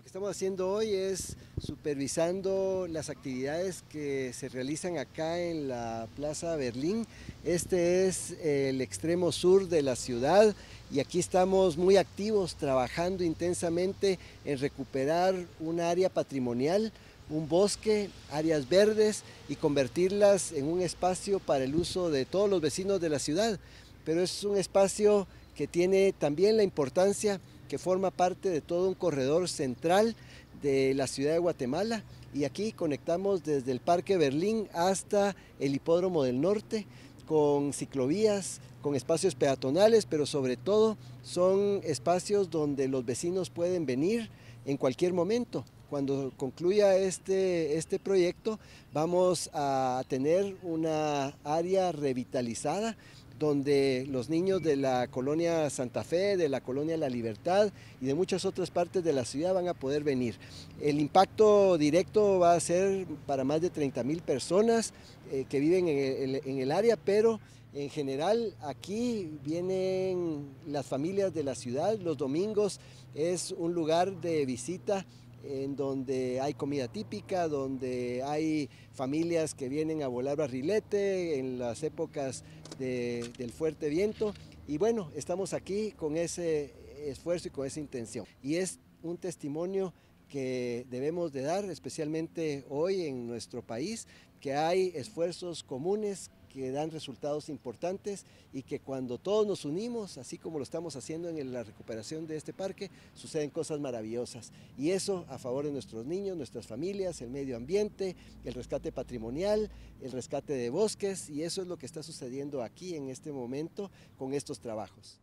Lo que estamos haciendo hoy es supervisando las actividades que se realizan acá en la Plaza Berlín. Este es el extremo sur de la ciudad y aquí estamos muy activos trabajando intensamente en recuperar un área patrimonial, un bosque, áreas verdes y convertirlas en un espacio para el uso de todos los vecinos de la ciudad. Pero es un espacio que tiene también la importancia que forma parte de todo un corredor central de la ciudad de Guatemala y aquí conectamos desde el Parque Berlín hasta el Hipódromo del Norte con ciclovías, con espacios peatonales, pero sobre todo son espacios donde los vecinos pueden venir en cualquier momento. Cuando concluya este, este proyecto vamos a tener una área revitalizada donde los niños de la colonia Santa Fe, de la colonia La Libertad y de muchas otras partes de la ciudad van a poder venir. El impacto directo va a ser para más de 30 mil personas eh, que viven en el, en el área, pero en general aquí vienen las familias de la ciudad, los domingos es un lugar de visita en donde hay comida típica, donde hay familias que vienen a volar barrilete en las épocas del fuerte viento. Y bueno, estamos aquí con ese esfuerzo y con esa intención. Y es un testimonio que debemos de dar, especialmente hoy en nuestro país, que hay esfuerzos comunes que dan resultados importantes y que cuando todos nos unimos, así como lo estamos haciendo en la recuperación de este parque, suceden cosas maravillosas. Y eso a favor de nuestros niños, nuestras familias, el medio ambiente, el rescate patrimonial, el rescate de bosques, y eso es lo que está sucediendo aquí en este momento con estos trabajos.